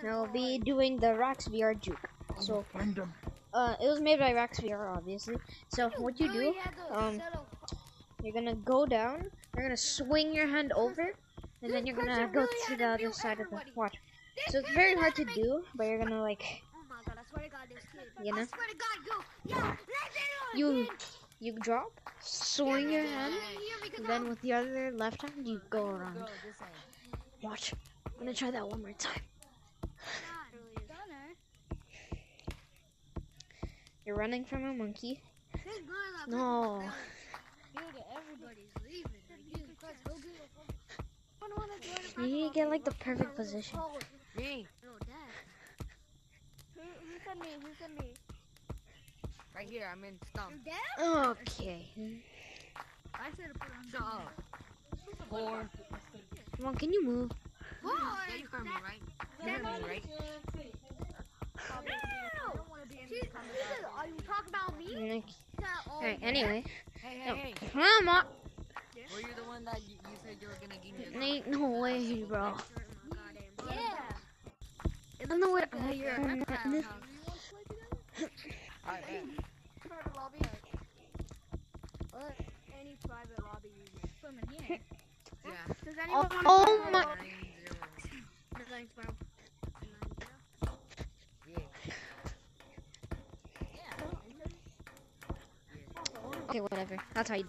and I'll be doing the Rax VR juke. So, Find uh, it was made by Rax VR, obviously. So, what you do, um, you're gonna go down, you're gonna swing your hand over, and then you're gonna go to the other side of the everybody. watch. So it's very hard to to do, but you're gonna like Oh my god, I swear to God, this kid. You know? I swear to God, go. Yo, let me you you drop, swing your hand, and then with the other left hand you go around. Go this way. Watch. I'm gonna try that one more time. You're running from a monkey. No. Everybody's leaving. Jesus Christ, go get your phone. I don't wanna join the You need to get like the perfect position. Me. No, Dad. Who, who said me? Who said me? Right here. I'm in stump. Okay. I said put on Shut. Four. Come on, can you move? Boy, Yeah, you heard me, right? You heard me, right? Said, are you talking about me? Okay. Oh, Alright, anyway. Hey, hey, No, hey. come on. Were you the one that you, you said you were gonna give me Ain't no way, bro. Yeah. I don't know what Oh, I you're a reptile house. Alright, bet. Private lobby. What? Any private lobby you From in here. Yeah. Does Oh, anyone want oh my. Nine zero. Okay, whatever. That's how you.